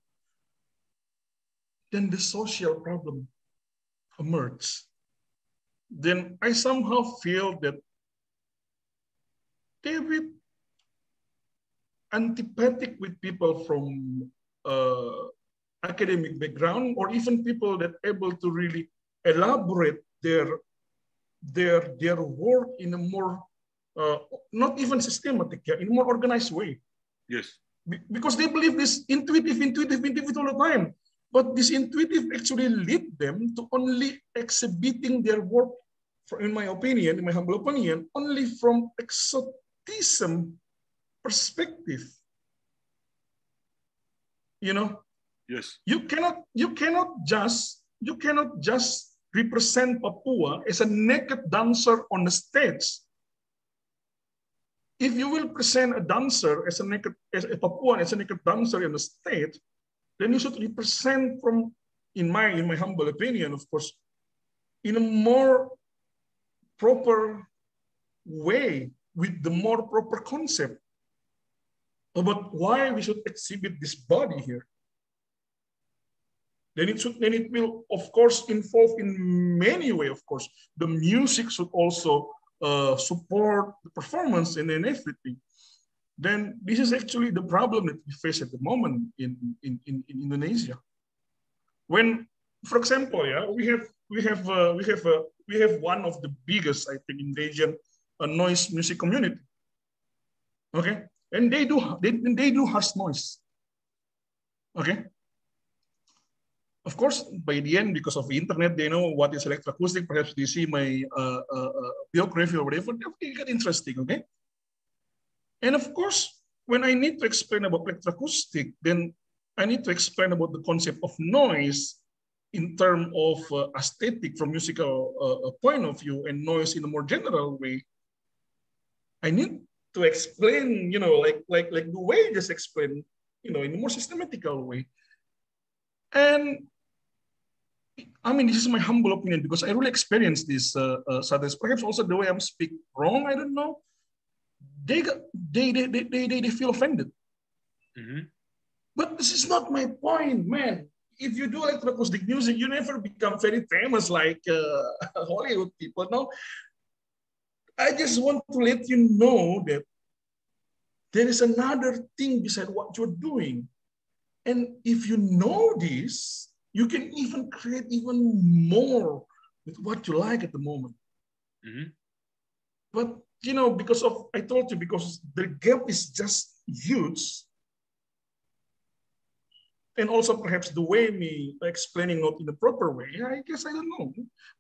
Then the social problem emerges. Then I somehow feel that bit antipathic with people from uh, academic background or even people that able to really elaborate their their their work in a more uh, not even systematic, yeah, in a more organized way. Yes. Be- because they believe this intuitive, intuitive, intuitive all the time. But this intuitive actually lead them to only exhibiting their work, for, in my opinion, in my humble opinion, only from exotism perspective. You know, Yes. you cannot you cannot just you cannot just represent Papua as a naked dancer on the stage. If you will present a dancer as a naked as a Papuan as a naked dancer in the state, then you should represent from in my in my humble opinion, of course, in a more proper way with the more proper concept about why we should exhibit this body here. Then it should then it will of course involve in many way of course. The music should also uh, support the performance and then everything then this is actually the problem that we face at the moment in, in, in, in indonesia. When for example yeah we have we have uh, we have uh, we have one of the biggest i think in indonesian uh, noise music community. Okay? And they do they, they do harsh noise. Okay of course, by the end, because of the internet, they know what is electroacoustic. Perhaps they see my uh, uh, uh, biography or whatever. They get interesting, okay? And of course, when I need to explain about electroacoustic, then I need to explain about the concept of noise in terms of uh, aesthetic from musical uh, uh, point of view and noise in a more general way. I need to explain, you know, like like like the way I just explained, you know, in a more systematical way. And I mean, this is my humble opinion because I really experienced this, uh, uh, Perhaps also the way I'm speak wrong, I don't know. They got, they, they, they, they, they feel offended. Mm-hmm. But this is not my point, man. If you do electroacoustic music, you never become very famous like uh, Hollywood people. No, I just want to let you know that there is another thing beside what you're doing. And if you know this, you can even create even more with what you like at the moment. Mm-hmm. But you know, because of I told you, because the gap is just huge. And also perhaps the way me explaining not in the proper way, I guess I don't know.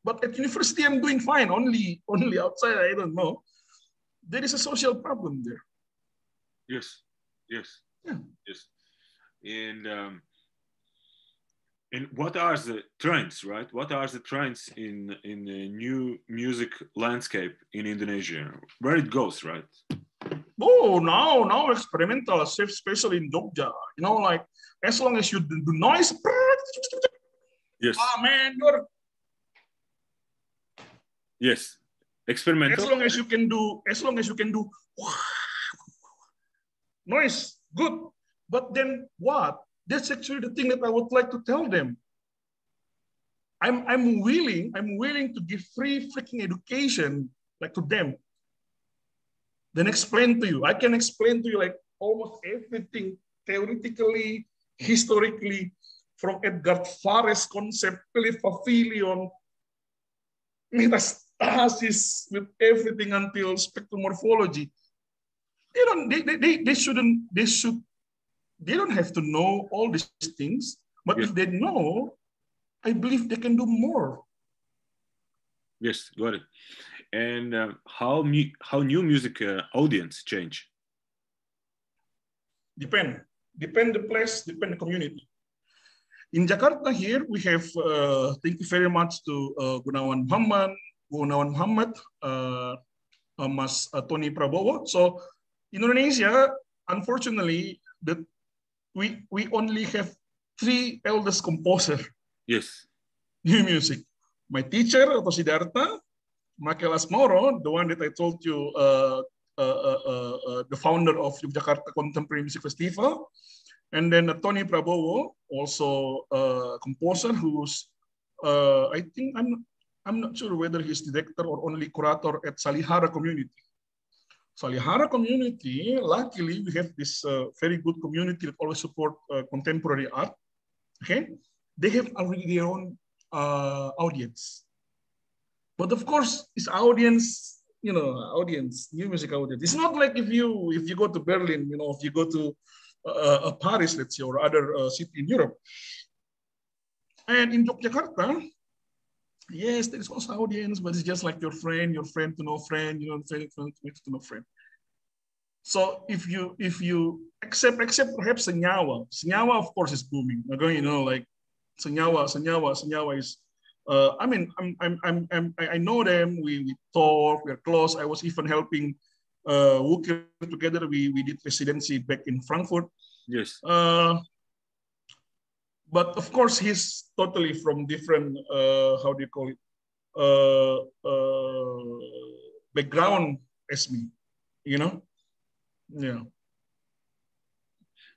But at university I'm doing fine. Only only outside I don't know. There is a social problem there. Yes. Yes. Yeah. Yes. And um, and what are the trends right? What are the trends in in the new music landscape in indonesia? Where it goes right? Oh now now experimental especially in jogja. You know like as long as you do noise yes. Ah man you're yes. Experimental. As long as you can do as long as you can do noise good. But then what that's actually the thing that I would like to tell them. I'm, I'm willing, I'm willing to give free freaking education like to them. Then explain to you. I can explain to you like almost everything theoretically, historically, from Edgard Varèse concept, Philip Pavilion, metastasis with everything until spectromorphology. They don't, they, they, they shouldn't, they should they don't have to know all these things, but if they know, I believe they can do more. Yes, got it. And uh, how mu- how new music uh, audience change? Depend depend the place, depend the community. In Jakarta here, we have, uh, thank you very much to uh, Goenawan Mohamad, Goenawan Mohamad, uh, Mas uh, Tony Prabowo. So in Indonesia, unfortunately, that we, we only have three eldest composer Yes. new music. My teacher, Otto Sidharta, Michael Asmara, the one that I told you, uh, uh, uh, uh, uh, the founder of Yogyakarta Contemporary Music Festival, and then Tony Prabowo, also a composer who's, uh, I think I'm I'm not sure whether he's director or only curator at Salihara Community. Salihara Community, luckily we have this uh, very good community that always support uh, contemporary art. Okay, they have already their own uh, audience. But of course, this audience, you know, audience, new music audience. It's not like if you if you go to Berlin, you know, if you go to uh, Paris, let's say, or other uh, city in Europe. And in Yogyakarta, yes, there is also audience, but it's just like your friend, your friend to no friend, you know, friend, friend to know friend. So if you if you accept except perhaps Senyawa, Senyawa of course is booming. Okay, you know, like Senyawa, Senyawa, Senyawa is. Uh, I mean, I'm, I'm, I'm, I'm, I know them. We, we talk. We're close. I was even helping uh, working together. We we did residency back in Frankfurt. Yes. Uh, but of course, he's totally from different. Uh, how do you call it? Uh, uh, background as me. You know. Yeah.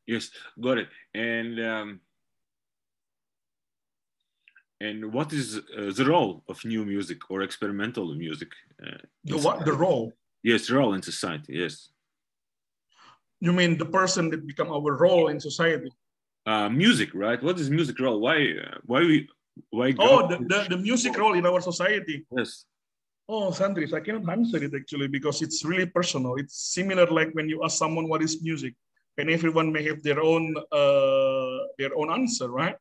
Yes, got it. And um, and what is uh, the role of new music or experimental music? Uh, The what? The role. Yes, role in society. Yes. You mean the person that become our role in society? Uh, music, right? What is music role? Why? Uh, why we? Why? Oh, the, the, the music role in our society. yes. Oh, Sandris, I cannot answer it actually because it's really personal. It's similar like when you ask someone what is music, and everyone may have their own uh, their own answer, right?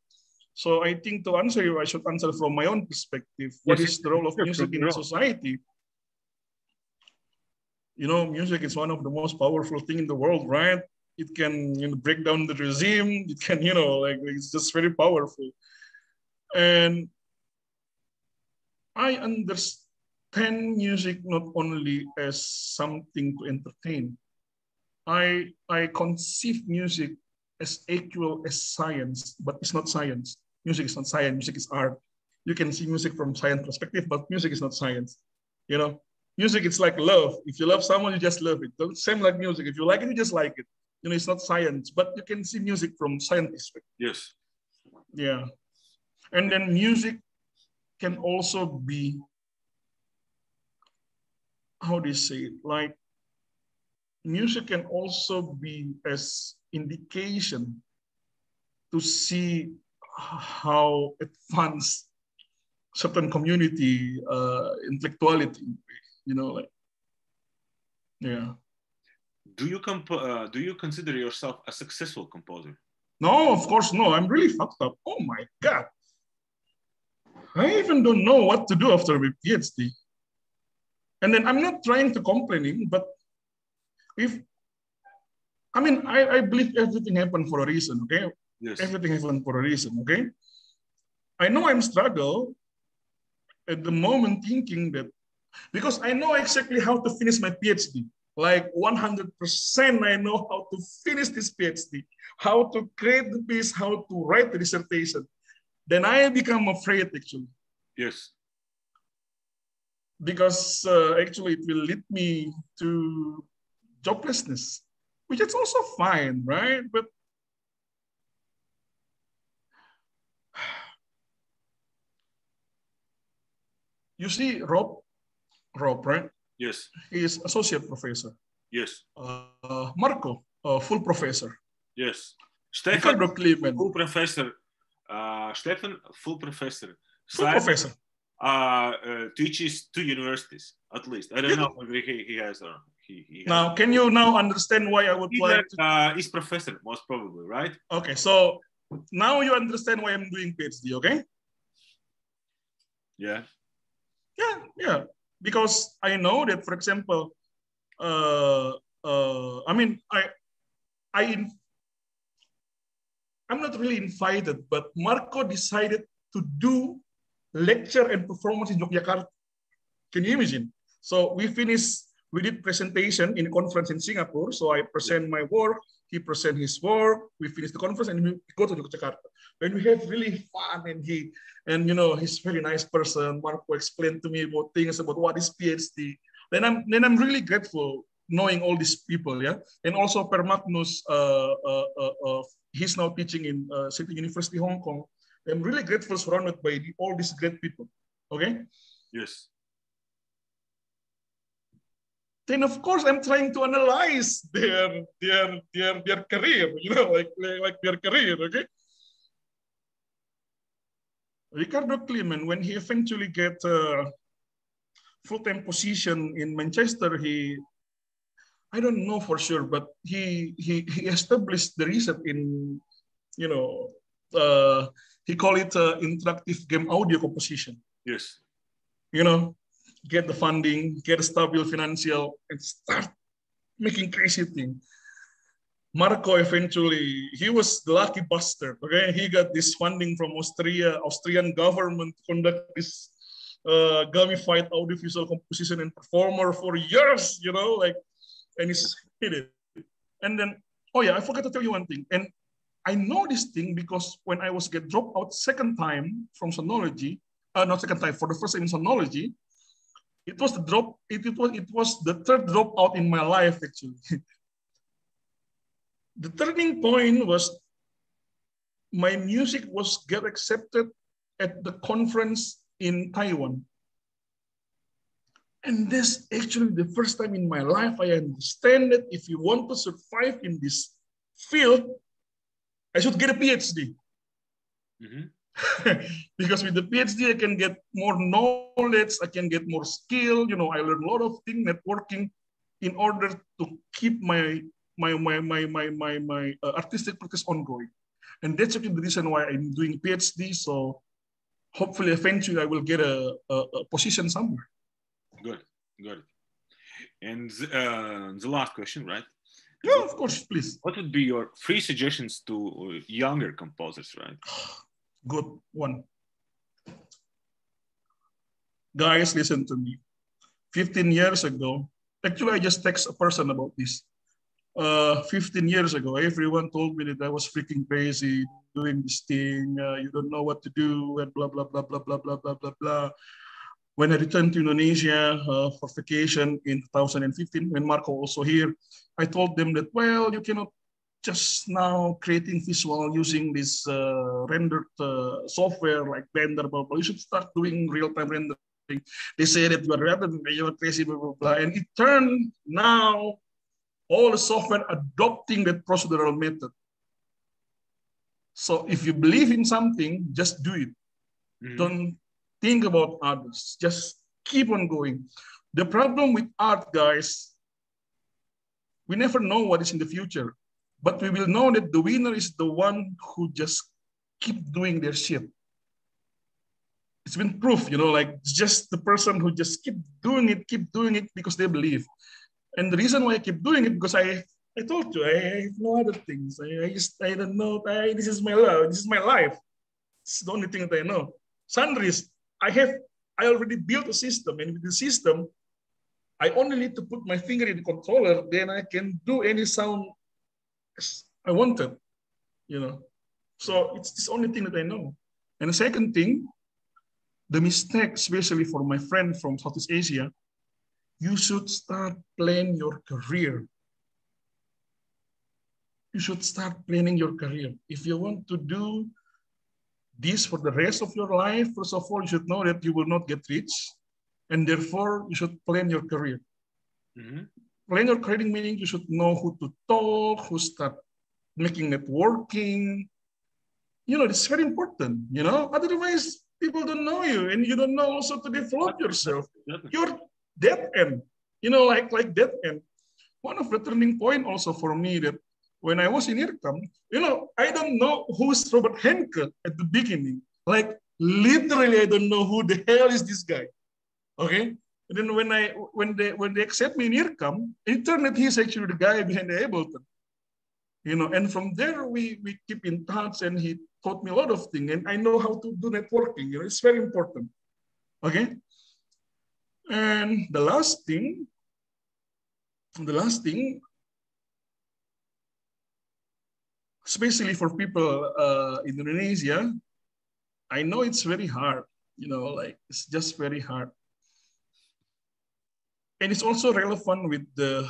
So I think to answer you, I should answer from my own perspective. What Yes, is the role of music in society? You know, music is one of the most powerful thing in the world, right? It can you know, break down the regime. It can, you know, like it's just very powerful. And I understand music not only as something to entertain. I I conceive music as equal as science, but it's not science. Music is not science. Music is art. You can see music from science perspective, but music is not science. You know, music it's like love. If you love someone, you just love it. Same like music. If you like it, you just like it. You know, it's not science, but you can see music from perspective. Yes. Yeah. And then music can also be, how do you say it? Like, music can also be as indication to see how advanced certain community uh, intellectuality, you know, like, yeah. Do you comp- uh, Do you consider yourself a successful composer? No, of course, no. I'm really fucked up. Oh my God. I even don't know what to do after my PhD. And then I'm not trying to complaining, but if, I mean, I, I believe everything happened for a reason, okay? Yes. Everything happened for a reason, okay? I know I'm struggle at the moment thinking that, because I know exactly how to finish my PhD. Like 100% I know how to finish this PhD, how to create the piece, how to write the dissertation. Then I become afraid actually, Yes. because uh, actually it will lead me to joblessness, which is also fine, right? But you see, Rob, Rob, right? Yes. He is associate professor. Yes. Uh, Marco, uh, full professor. Yes. Stefan, Ricardo full professor. Uh, Stefan, full professor. full Simon, professor. uh, uh, teaches two universities at least. I don't Yeah. know whether he, he has or he, he. Now, can you now understand why I would He's like uh, he's professor most probably, right? Okay, so now you understand why I'm doing PhD, okay? Yeah. Yeah, yeah. Because I know that, for example, uh, uh, I mean, I, I, I'm not really invited, but Marco decided to do lecture and performance in Yogyakarta. Can you imagine? So we finished, we did presentation in conference in Singapore. So I present my work, he present his work, we finish the conference and we go to Yogyakarta. And we have really fun and he, and you know, he's a very nice person. Marco explained to me about things about what is PhD. Then I'm, then I'm really grateful knowing all these people, yeah. And also Per Magnus, uh, uh, uh, uh he's now teaching in uh, City University Hong Kong. I'm really grateful surrounded by all these great people. Okay. Yes. Then of course I'm trying to analyze their their their their career, you know, like like their career. Okay. Ricardo Climent, when he eventually get a full-time position in Manchester, he I don't know for sure, but he he he established the research in, you know, uh, he call it uh, interactive game audio composition. Yes. You know, get the funding, get a stable financial, and start making crazy thing. Marco eventually, he was the lucky bastard. Okay, he got this funding from Austria, Austrian government to conduct this uh, gamified audiovisual composition and performer for years. You know, like and he's hit it. And then, oh yeah, I forgot to tell you one thing. And I know this thing because when I was get dropped out second time from sonology, uh, not second time, for the first time in sonology, it was the drop, it, it was it was the third dropout in my life actually. the turning point was my music was get accepted at the conference in Taiwan. And this actually the first time in my life I understand that if you want to survive in this field, I should get a PhD. Mm-hmm. because with the PhD, I can get more knowledge, I can get more skill. You know, I learn a lot of things networking in order to keep my my my my my my, my uh, artistic practice ongoing. And that's actually the reason why I'm doing PhD. So hopefully, eventually, I will get a, a, a position somewhere. Good, good. And uh, the last question, right? Yeah, of course, please. What would be your three suggestions to uh, younger composers, right? Good one. Guys, listen to me. 15 years ago, actually, I just text a person about this. Uh, 15 years ago, everyone told me that I was freaking crazy doing this thing. Uh, you don't know what to do, and blah, blah, blah, blah, blah, blah, blah, blah, blah. When I returned to Indonesia uh, for vacation in 2015, when Marco also here, I told them that, well, you cannot just now creating visual using this uh, rendered uh, software like Blender, blah, blah, you should start doing real-time rendering. They say that you are rather you are crazy, blah, blah, blah. And it turned now all the software adopting that procedural method. So if you believe in something, just do it. Mm. Don't think about others. Just keep on going. The problem with art, guys, we never know what is in the future, but we will know that the winner is the one who just keep doing their shit. It's been proof, you know, like it's just the person who just keep doing it, keep doing it because they believe. And the reason why I keep doing it because I I told you I, have no other things. I, I just I don't know. I, this is my love. This is my life. It's the only thing that I know. Sandris, I have I already built a system, and with the system, I only need to put my finger in the controller, then I can do any sound I wanted, you know. So it's the only thing that I know. And the second thing, the mistake, especially for my friend from Southeast Asia, you should start planning your career. You should start planning your career. If you want to do this for the rest of your life, first of all, you should know that you will not get rich. And therefore, you should plan your career. Mm-hmm. Plan your career meaning you should know who to talk, who start making networking. You know, it's very important, you know, otherwise people don't know you and you don't know also to develop yourself. You're dead end, you know, like, like dead end. One of the turning point also for me that when I was in IRCAM, you know, I don't know who's Robert Henke at the beginning. Like literally, I don't know who the hell is this guy. Okay. And then when I when they when they accept me in IRCAM, it turned out he's actually the guy behind the Ableton. you know, and from there we, we keep in touch and he taught me a lot of things and I know how to do networking, you know, it's very important, okay? And the last thing, the last thing, especially for people uh, in Indonesia, I know it's very hard, you know, like it's just very hard. And it's also relevant with the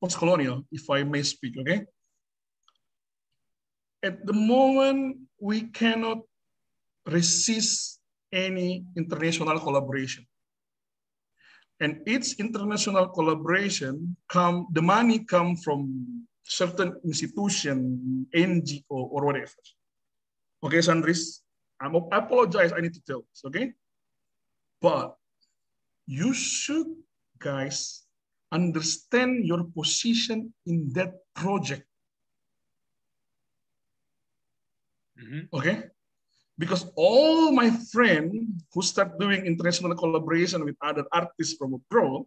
post-colonial, if I may speak, okay? At the moment, we cannot resist any international collaboration. And each international collaboration come, the money come from certain institution, NGO, or whatever. Okay, Sandris, I'm, I apologize, I need to tell this, okay? But you should, guys, understand your position in that project. Mm-hmm. Okay? Because all my friends who start doing international collaboration with other artists from abroad,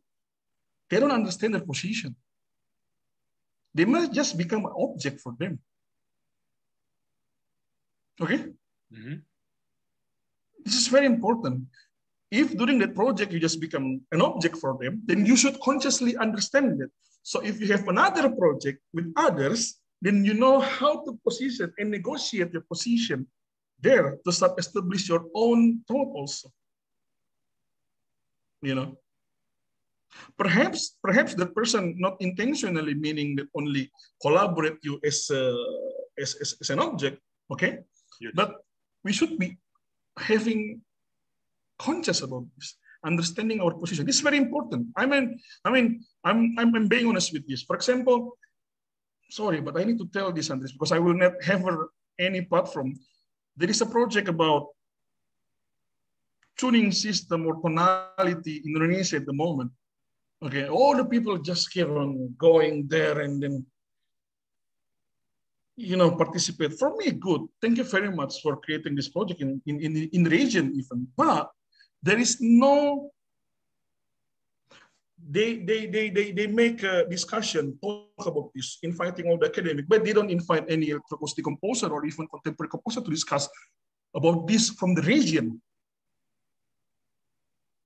they don't understand their position. They must just become an object for them. Okay? Mm-hmm. This is very important. If during that project you just become an object for them, then you should consciously understand it. So if you have another project with others, then you know how to position and negotiate your position there to start establish your own thought also. You know, perhaps perhaps the person not intentionally meaning that only collaborate you as, a, as, as, as an object, okay? Yes. But we should be having conscious about this, understanding our position. This is very important. I mean, I mean, I'm, I'm, I'm being honest with this. For example, sorry, but I need to tell this, Sandris, because I will not have any platform. There is a project about tuning system or tonality in Indonesia at the moment. Okay, all the people just keep on going there and then you know, participate. For me, good. Thank you very much for creating this project in, in, in, in region even. But there is no, they, they, they, they, they make a discussion, talk about this, inviting all the academic, but they don't invite any electroacoustic composer or even contemporary composer to discuss about this from the region.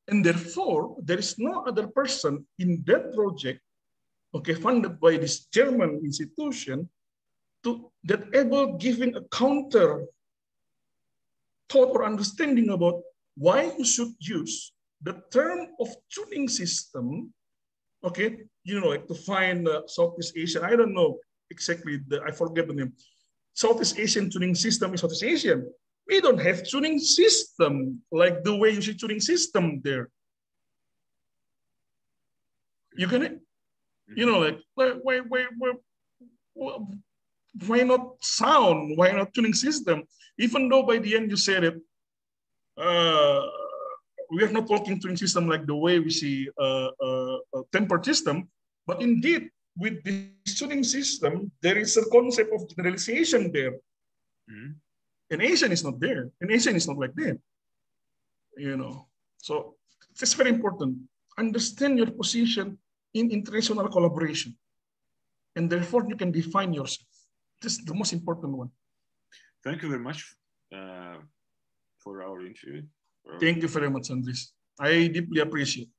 And therefore, there is no other person in that project, okay, funded by this German institution to that able giving a counter thought or understanding about why you should use the term of tuning system, okay, you know, like to find uh, Southeast Asian, I don't know exactly, the, I forget the name. Southeast Asian tuning system is Southeast Asian. We don't have tuning system like the way you see tuning system there. You can, you know, like, why, why, why, why, not sound? Why not tuning system? Even though by the end you said it, uh, we are not talking tuning system like the way we see uh, uh, a tempered system, but indeed with this tuning system, there is a concept of generalization there. Mm-hmm. And Asian is not there. And Asian is not like that. You know, so it's very important. Understand your position in international collaboration. And therefore you can define yourself. This is the most important one. Thank you very much uh, for our interview. Thank you very much, Sandris. I deeply appreciate